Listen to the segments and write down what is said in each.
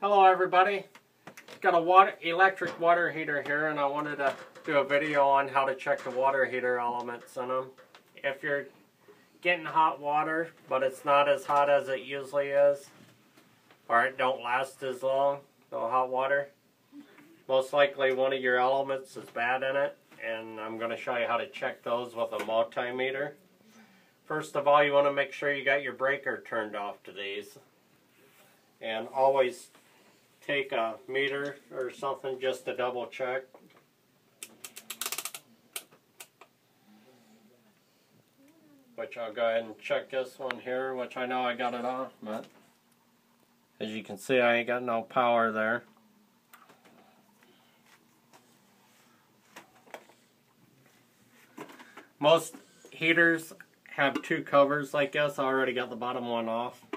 Hello everybody. Got a water electric water heater here and I wanted to do a video on how to check the water heater elements in them. If you're getting hot water but it's not as hot as it usually is or it don't last as long, the hot water, most likely one of your elements is bad in it and I'm going to show you how to check those with a multimeter. First of all you want to make sure you got your breaker turned off to these and always take a meter or something just to double check. Which I'll go ahead and check this one here, which I know I got it off, but as you can see I ain't got no power there. Most heaters have two covers like this. I already got the bottom one off.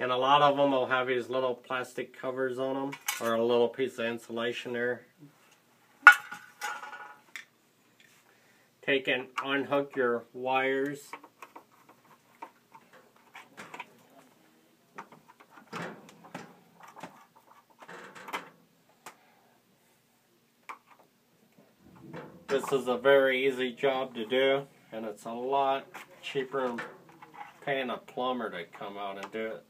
And a lot of them will have these little plastic covers on them, or a little piece of insulation there. Take and unhook your wires. This is a very easy job to do, and it's a lot cheaper than paying a plumber to come out and do it.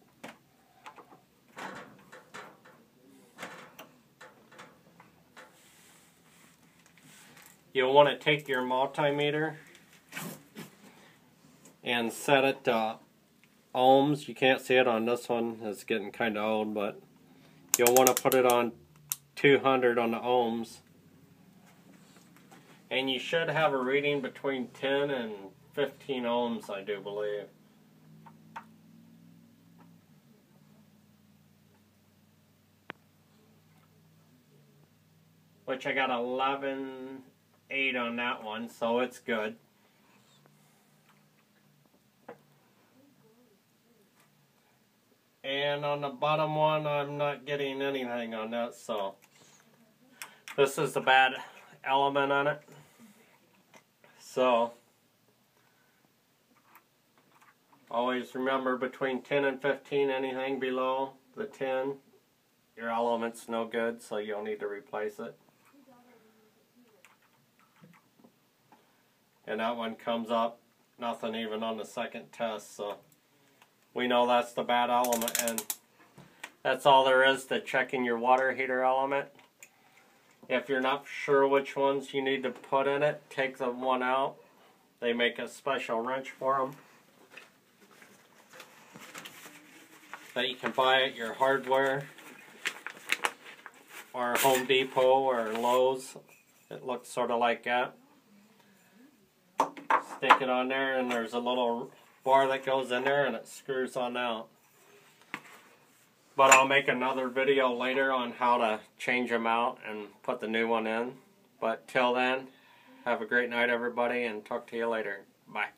You'll want to take your multimeter and set it to ohms. You can't see it on this one, it's getting kind of old, but you'll want to put it on 200 on the ohms. And you should have a reading between 10 and 15 ohms, I do believe. Which I got 11 8 on that one, so it's good. And on the bottom one, I'm not getting anything on that, so this is the bad element on it. So, always remember between 10 and 15, anything below the 10, your element's no good, so you'll need to replace it. And that one comes up nothing even on the second test so we know that's the bad element and that's all there is to checking your water heater element. If you're not sure which ones you need to put in it take the one out. They make a special wrench for them that you can buy at your hardware or Home Depot or Lowe's. It looks sort of like that stick it on there and there's a little bar that goes in there and it screws on out. But I'll make another video later on how to change them out and put the new one in. But till then, have a great night everybody and talk to you later. Bye.